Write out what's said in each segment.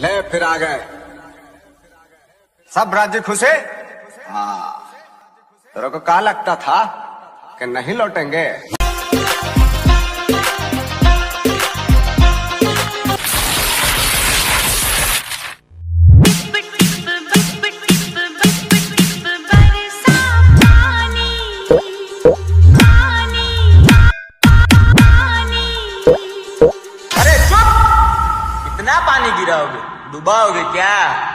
ले, फिर आ गए। सब राज्य खुश? है। तेरे को कहा लगता था कि नहीं लौटेंगे? अरे चुप! इतना पानी गिराओगे डुबाओगे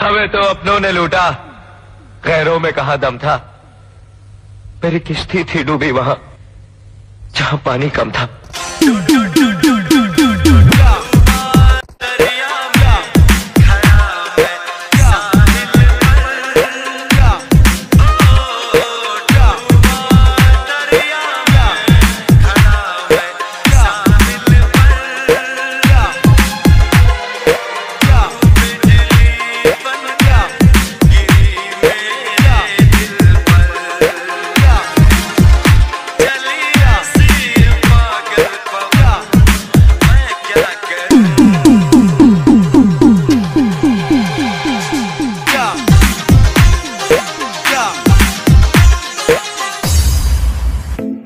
हमें तो अपनों ने लूटा। गैरों में कहा दम था? मेरी किश्ती थी डूबी वहाँ, जहाँ पानी कम था।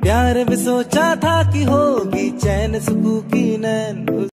प्यार भी सोचा था कि होगी चैन सुकू की नैन।